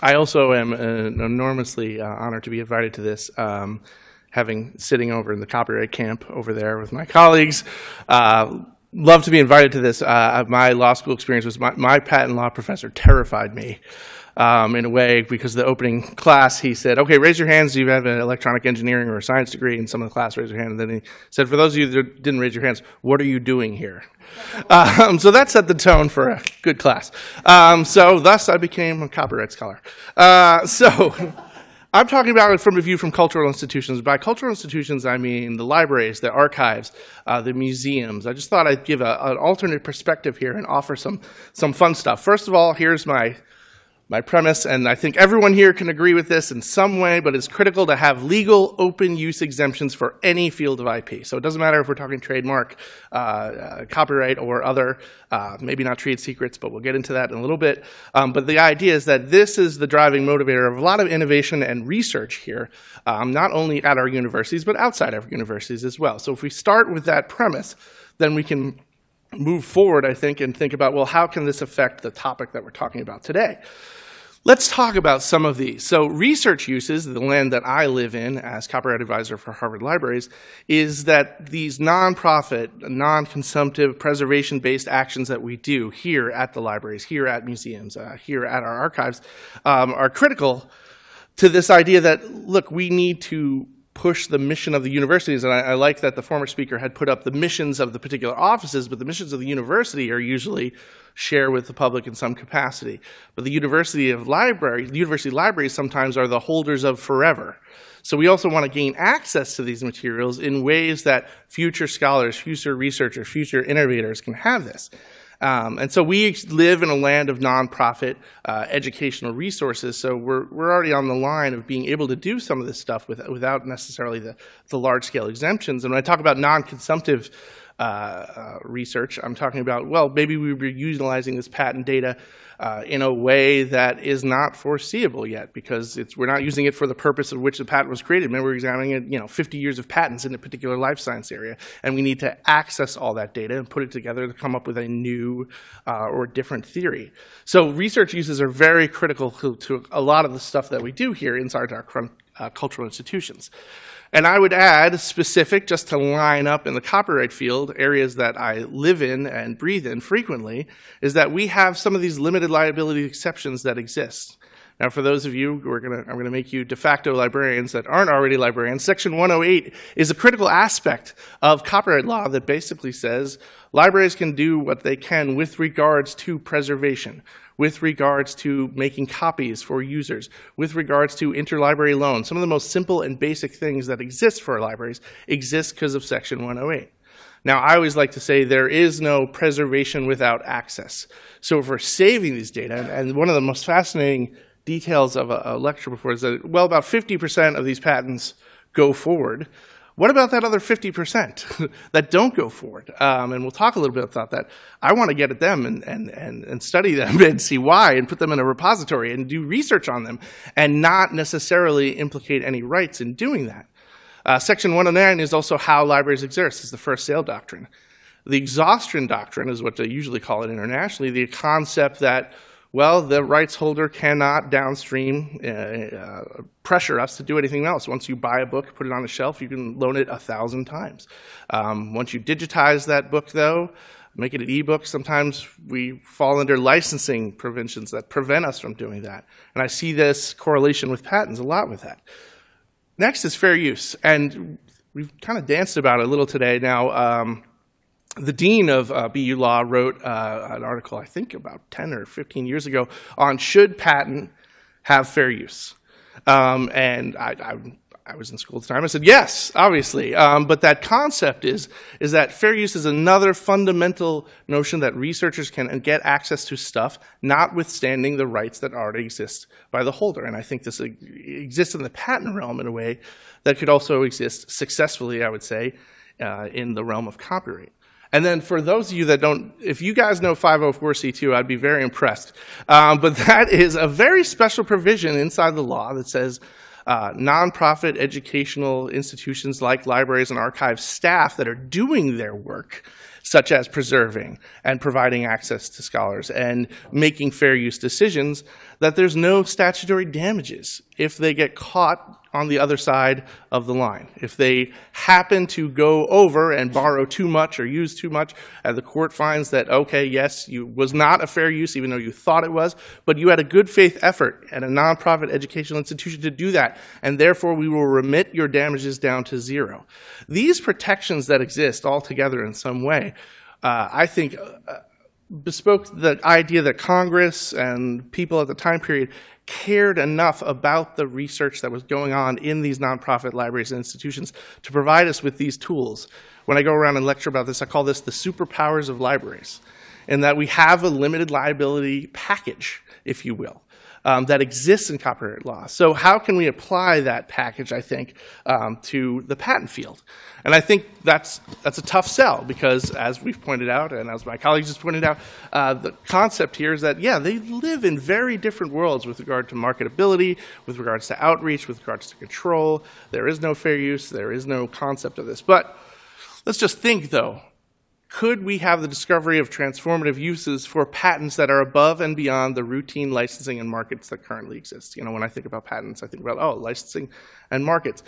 I also am enormously uh, honored to be invited to this. Um, having sitting over in the copyright camp over there with my colleagues, uh, love to be invited to this. Uh, my law school experience was my, my patent law professor terrified me um, in a way because the opening class he said, "Okay, raise your hands. Do you have an electronic engineering or a science degree?" And some of the class raised their hand. And then he said, "For those of you that didn't raise your hands, what are you doing here?" Um, so that set the tone for a good class. Um, so thus I became a copyright scholar. Uh, so. I'm talking about it from a view from cultural institutions. By cultural institutions, I mean the libraries, the archives, uh, the museums. I just thought I'd give a, an alternate perspective here and offer some, some fun stuff. First of all, here's my my premise, and I think everyone here can agree with this in some way, but it's critical to have legal open use exemptions for any field of IP. So it doesn't matter if we're talking trademark, uh, uh, copyright, or other, uh, maybe not trade secrets, but we'll get into that in a little bit. Um, but the idea is that this is the driving motivator of a lot of innovation and research here, um, not only at our universities, but outside of universities as well. So if we start with that premise, then we can move forward, I think, and think about, well, how can this affect the topic that we're talking about today? Let's talk about some of these. So, research uses, the land that I live in as copyright advisor for Harvard Libraries, is that these nonprofit, non consumptive, preservation based actions that we do here at the libraries, here at museums, uh, here at our archives, um, are critical to this idea that, look, we need to push the mission of the universities. And I, I, like that the former speaker had put up the missions of the particular offices, but the missions of the university are usually share with the public in some capacity. But the university of library, the university libraries sometimes are the holders of forever. So we also want to gain access to these materials in ways that future scholars, future researchers, future innovators can have this. Um, and so we live in a land of nonprofit uh, educational resources, so we're, we're already on the line of being able to do some of this stuff with, without necessarily the, the large scale exemptions. And when I talk about non consumptive uh, uh, research. I'm talking about, well, maybe we were utilizing this patent data uh, in a way that is not foreseeable yet because we're not using it for the purpose of which the patent was created. Remember, we're examining it, you know, 50 years of patents in a particular life science area, and we need to access all that data and put it together to come up with a new uh, or different theory. So research uses are very critical to, to, a lot of the stuff that we do here inside our uh, cultural institutions. And I would add specific, just to line up in the copyright field, areas that I live in and breathe in frequently, is that we have some of these limited liability exceptions that exist. Now, for those of you who are going to, I'm going to make you de facto librarians that aren't already librarians, Section 108 is a critical aspect of copyright law that basically says libraries can do what they can with regards to preservation, with regards to making copies for users, with regards to interlibrary loans. Some of the most simple and basic things that exist for libraries exist because of Section 108. Now, I always like to say there is no preservation without access. So if we're saving these data, and one of the most fascinating details of a, a lecture before is that, well, about 50% of these patents go forward. What about that other 50% that don't go forward? Um, and we'll talk a little bit about that. I want to get at them and, and, and, and study them and see why and put them in a repository and do research on them and not necessarily implicate any rights in doing that. Uh, Section 109 is also how libraries exist, it's the first sale doctrine. The exhaustion doctrine is what they usually call it internationally, the concept that well, the rights holder cannot downstream uh, uh, pressure us to do anything else. Once you buy a book, put it on a shelf, you can loan it a thousand times. Um, once you digitize that book, though, make it an ebook, sometimes we fall under licensing provisions that prevent us from doing that. And I see this correlation with patents a lot with that. Next is fair use. And we've kind of danced about it a little today now. Um, the dean of uh, BU Law wrote uh, an article, I think about 10 or 15 years ago, on should patent have fair use. Um, and I, I, I, was in school at the time. I said, yes, obviously. Um, but that concept is, is that fair use is another fundamental notion that researchers can get access to stuff, notwithstanding the rights that already exist by the holder. And I think this exists in the patent realm in a way that could also exist successfully, I would say, uh, in the realm of copyright. And then for those of you that don't, if you guys know 504c2, I'd be very impressed. Um, but that is a very special provision inside the law that says uh, nonprofit educational institutions like libraries and archives staff that are doing their work, such as preserving and providing access to scholars and making fair use decisions, that there's no statutory damages if they get caught on the other side of the line. If they happen to go over and borrow too much or use too much, and the court finds that, okay, yes, you was not a fair use even though you thought it was, but you had a good faith effort at a nonprofit educational institution to do that, and therefore we will remit your damages down to zero. These protections that exist all together in some way, uh, I think, uh, bespoke the idea that Congress and people at the time period cared enough about the research that was going on in these nonprofit libraries and institutions to provide us with these tools. When I go around and lecture about this, I call this the superpowers of libraries, in that we have a limited liability package, if you will um, that exists in copyright law. So how can we apply that package, I think, um, to the patent field? And I think that's, that's a tough sell because, as we've pointed out, and as my colleagues just pointed out, uh, the concept here is that, yeah, they live in very different worlds with regard to marketability, with regards to outreach, with regards to control. There is no fair use. There is no concept of this. But let's just think, though, could we have the discovery of transformative uses for patents that are above and beyond the routine licensing and markets that currently exist? You know, when I think about patents, I think about, oh, licensing and markets.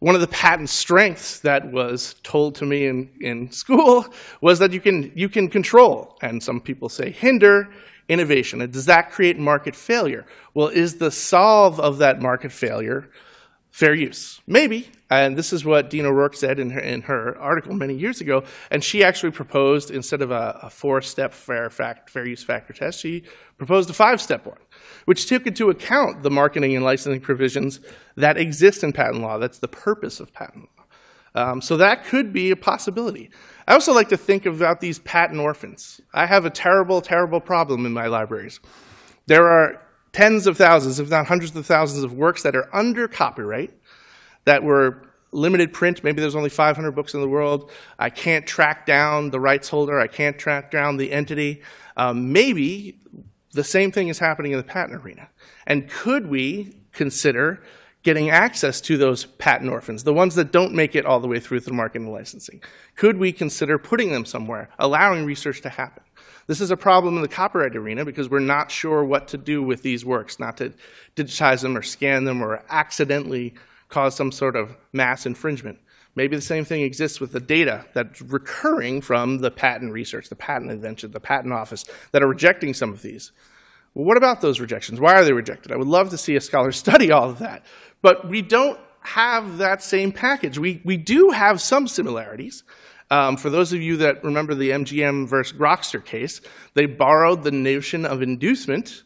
One of the patent strengths that was told to me in, in school was that you can, you can control, and some people say hinder, innovation. And does that create market failure? Well, is the solve of that market failure fair use? Maybe. And this is what Dean O'Rourke said in her, in her article many years ago. And she actually proposed, instead of a, a four-step fair, fact, fair use factor test, she proposed a five-step one, which took into account the marketing and licensing provisions that exist in patent law. That's the purpose of patent law. Um, so that could be a possibility. I also like to think about these patent orphans. I have a terrible, terrible problem in my libraries. There are tens of thousands, if not hundreds of thousands of works that are under copyright that were limited print. Maybe there's only 500 books in the world. I can't track down the rights holder. I can't track down the entity. Um, maybe the same thing is happening in the patent arena. And could we consider getting access to those patent orphans, the ones that don't make it all the way through the marketing and licensing? Could we consider putting them somewhere, allowing research to happen? This is a problem in the copyright arena because we're not sure what to do with these works, not to digitize them or scan them or accidentally cause some sort of mass infringement. Maybe the same thing exists with the data that's recurring from the patent research, the patent invention, the patent office that are rejecting some of these. Well, what about those rejections? Why are they rejected? I would love to see a scholar study all of that. But we don't have that same package. We, we do have some similarities. Um, for those of you that remember the MGM versus Grokster case, they borrowed the notion of inducement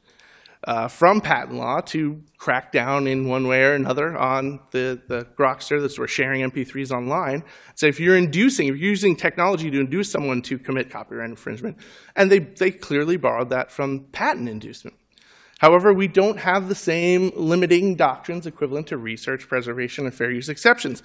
uh, from patent law to crack down in one way or another on the, the Grokster that's were sharing MP3s online. So if you're inducing, if you're using technology to induce someone to commit copyright infringement, and they, they clearly borrowed that from patent inducement. However, we don't have the same limiting doctrines equivalent to research, preservation, and fair use exceptions.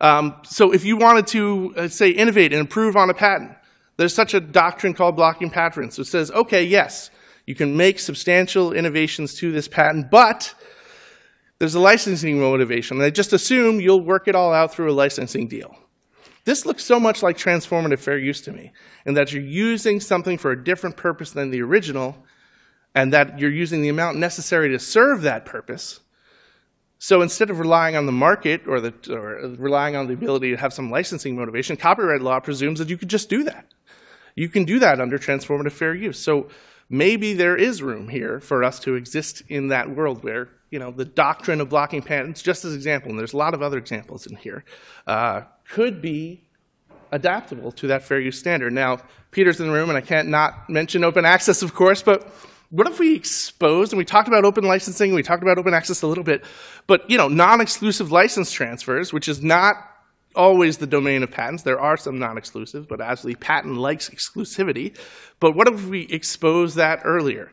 Um, so if you wanted to, uh, say, innovate and improve on a patent, there's such a doctrine called blocking patents. It says, okay, yes, you can make substantial innovations to this patent, but there's a licensing motivation. And I just assume you'll work it all out through a licensing deal. This looks so much like transformative fair use to me, in that you're using something for a different purpose than the original, and that you're using the amount necessary to serve that purpose. So instead of relying on the market or, the, or relying on the ability to have some licensing motivation, copyright law presumes that you could just do that. You can do that under transformative fair use. So maybe there is room here for us to exist in that world where you know the doctrine of blocking patents, just as example, and there's a lot of other examples in here, uh, could be adaptable to that fair use standard. Now, Peter's in the room, and I can't not mention open access, of course, but what if we exposed, and we talked about open licensing, we talked about open access a little bit, but you know, non-exclusive license transfers, which is not always the domain of patents. There are some non-exclusive but the patent likes exclusivity. But what if we expose that earlier?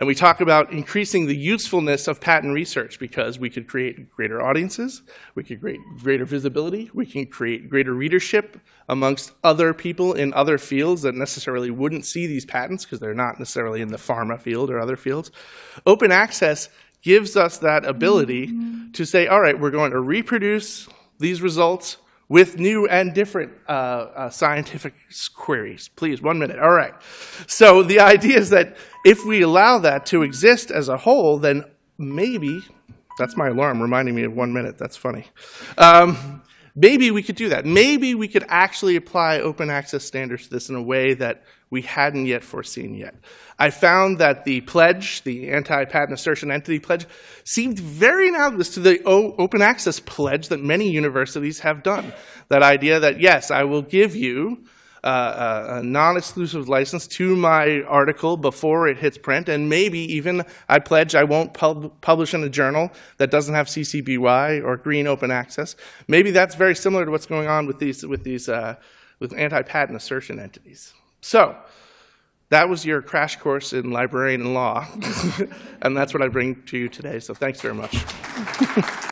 And we talk about increasing the usefulness of patent research because we could create greater audiences, we could create greater visibility, we can create greater readership amongst other people in other fields that necessarily wouldn't see these patents because they're not necessarily in the pharma field or other fields. Open access gives us that ability mm -hmm. to say, all right, we're going to reproduce these results with new and different uh, uh, scientific queries. Please, one minute. All right. So the idea is that if we allow that to exist as a whole, then maybe that's my alarm reminding me of one minute. That's funny. Um, maybe we could do that. Maybe we could actually apply open access standards to this in a way that we hadn't yet foreseen yet. I found that the pledge, the anti-patent assertion entity pledge, seemed very analogous to the open access pledge that many universities have done. That idea that, yes, I will give you uh, a, a non-exclusive license to my article before it hits print, and maybe even I pledge I won't pub- publish in a journal that doesn't have CC BY or green open access. Maybe that's very similar to what's going on with these with these uh, with anti-patent assertion entities. So that was your crash course in librarian law, and that's what I bring to you today. So thanks very much.